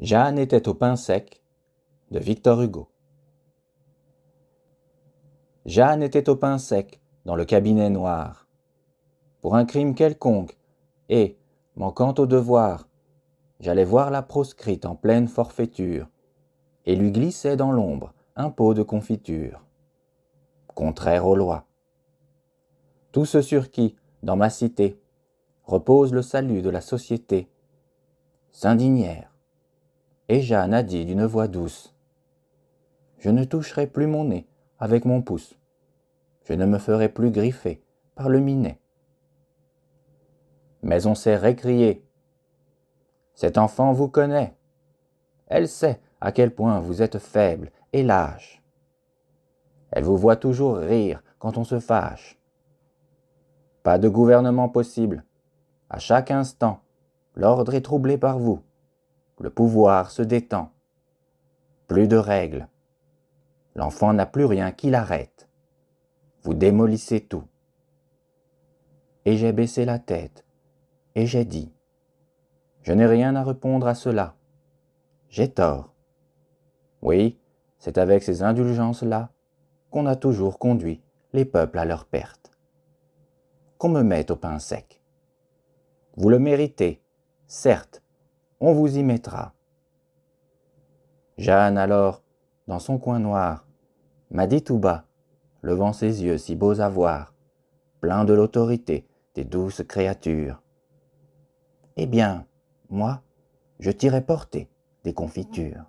Jeanne était au pain sec de Victor Hugo. Jeanne était au pain sec dans le cabinet noir. Pour un crime quelconque, et, manquant au devoir, j'allais voir la proscrite en pleine forfaiture, et lui glissait dans l'ombre un pot de confiture. Contraire aux lois. Tout ce sur qui, dans ma cité, repose le salut de la société, s'indignèrent et Jeanne a dit d'une voix douce Je ne toucherai plus mon nez avec mon pouce. Je ne me ferai plus griffer par le minet. Mais on s'est récrié. Cet enfant vous connaît. Elle sait à quel point vous êtes faible et lâche. Elle vous voit toujours rire quand on se fâche. Pas de gouvernement possible. À chaque instant, l'ordre est troublé par vous le pouvoir se détend. Plus de règles. L'enfant n'a plus rien qui l'arrête. Vous démolissez tout. Et j'ai baissé la tête, et j'ai dit, je n'ai rien à répondre à cela. J'ai tort. Oui, c'est avec ces indulgences-là qu'on a toujours conduit les peuples à leur perte. Qu'on me mette au pain sec. Vous le méritez, certes, on vous y mettra. Jeanne alors, dans son coin noir, m'a dit tout bas, levant ses yeux si beaux à voir, pleins de l'autorité des douces créatures. Eh bien, moi, je t'irai porter des confitures.